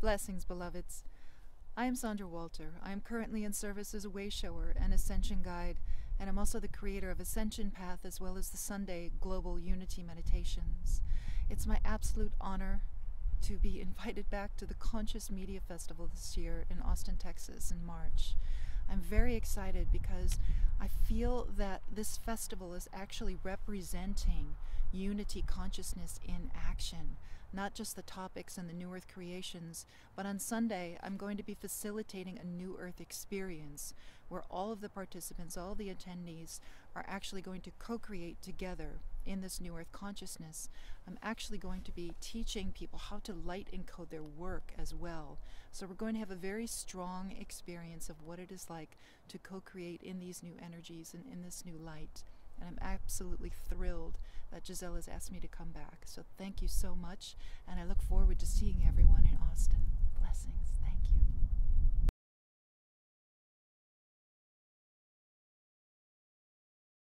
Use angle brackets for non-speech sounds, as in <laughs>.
Blessings, beloveds. I am Sandra Walter. I am currently in service as a wayshower and ascension guide, and I'm also the creator of Ascension Path as well as the Sunday Global Unity Meditations. It's my absolute honor to be <laughs> invited back to the Conscious Media Festival this year in Austin, Texas in March. I'm very excited because I feel that this festival is actually representing unity consciousness in action not just the topics and the New Earth creations, but on Sunday I'm going to be facilitating a New Earth experience where all of the participants, all the attendees, are actually going to co create together in this New Earth consciousness. I'm actually going to be teaching people how to light encode their work as well. So we're going to have a very strong experience of what it is like to co create in these new energies and in this new light. And I'm absolutely thrilled that Giselle has asked me to come back. So thank you so much, and I look forward to seeing everyone.